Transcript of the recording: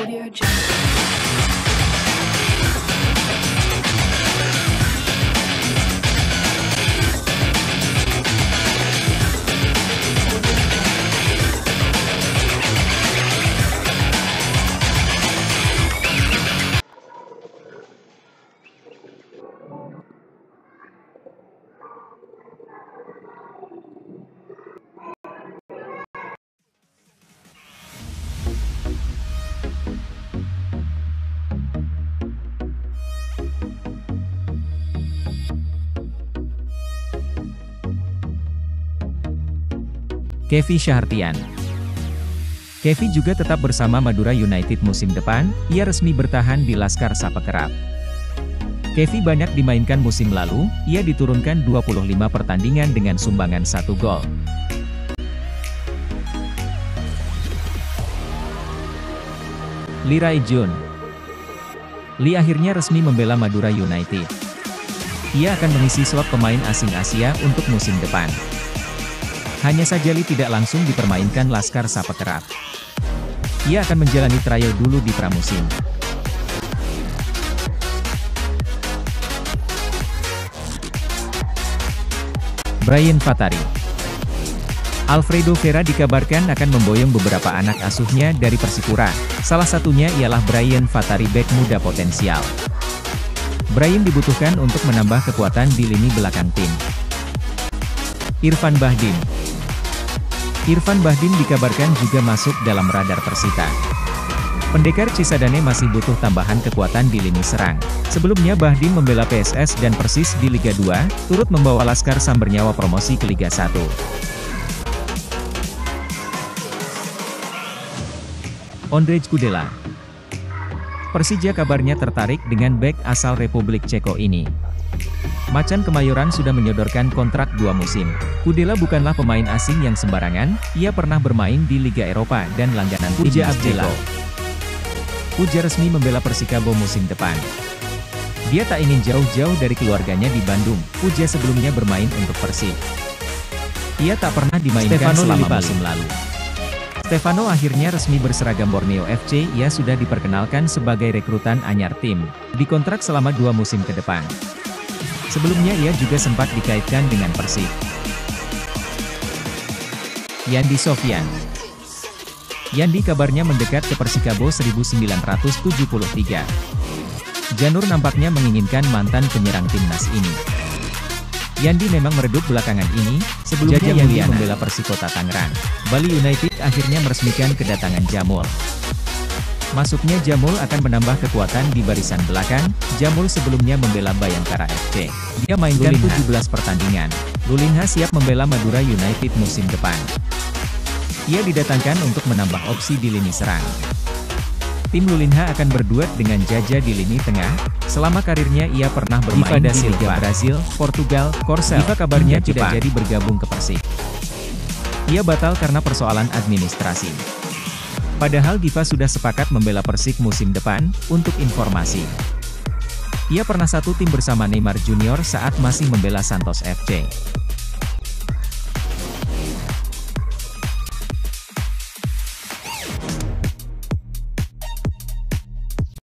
Audio Jungle. Kevi Syahartian Kevi juga tetap bersama Madura United musim depan, ia resmi bertahan di Laskar Sapekerap. Kevi banyak dimainkan musim lalu, ia diturunkan 25 pertandingan dengan sumbangan satu gol. Lirai Jun Li akhirnya resmi membela Madura United. Ia akan mengisi slot pemain asing Asia untuk musim depan. Hanya saja Li tidak langsung dipermainkan Laskar Sapekerap. Ia akan menjalani trial dulu di pramusim. Brian Fatari Alfredo Vera dikabarkan akan memboyong beberapa anak asuhnya dari Persipura. Salah satunya ialah Brian Fatari bek muda potensial. Brian dibutuhkan untuk menambah kekuatan di lini belakang tim. Irfan Bahdim Irfan Bahdim dikabarkan juga masuk dalam radar Persita. Pendekar Cisadane masih butuh tambahan kekuatan di lini serang. Sebelumnya Bahdim membela PSS dan Persis di Liga 2, turut membawa Laskar Sam bernyawa promosi ke Liga 1. Ondrej Kudela Persija kabarnya tertarik dengan bek asal Republik Ceko ini. Macan Kemayoran sudah menyodorkan kontrak dua musim. Kudela bukanlah pemain asing yang sembarangan, ia pernah bermain di Liga Eropa dan langganan Puja Abdillah. Puja resmi membela Persikabo musim depan. Dia tak ingin jauh-jauh dari keluarganya di Bandung, Puja sebelumnya bermain untuk Persib. Ia tak pernah dimainkan Stefano selama Lillipali. musim lalu. Stefano akhirnya resmi berseragam Borneo FC, ia sudah diperkenalkan sebagai rekrutan anyar tim, dikontrak selama dua musim ke depan. Sebelumnya ia juga sempat dikaitkan dengan Persib. Yandi Sofyan Yandi kabarnya mendekat ke Persikabo 1973. Janur nampaknya menginginkan mantan penyerang timnas ini. Yandi memang meredup belakangan ini, sebelumnya Jaja Yandi Mulyana. membela Persikota Tangerang. Bali United akhirnya meresmikan kedatangan Jamul. Masuknya Jamul akan menambah kekuatan di barisan belakang, Jamul sebelumnya membela Bayangkara FC. Dia mainkan Lulinha. 17 pertandingan. Lulinha siap membela Madura United musim depan. Ia didatangkan untuk menambah opsi di lini serang. Tim Lulinha akan berduet dengan Jaja di lini tengah. Selama karirnya ia pernah bermain Diva di Liga Silva. Brazil, Portugal, Korsel. Diva kabarnya tidak jadi bergabung ke Persik. Ia batal karena persoalan administrasi. Padahal Diva sudah sepakat membela Persik musim depan, untuk informasi. Ia pernah satu tim bersama Neymar Junior saat masih membela Santos FC.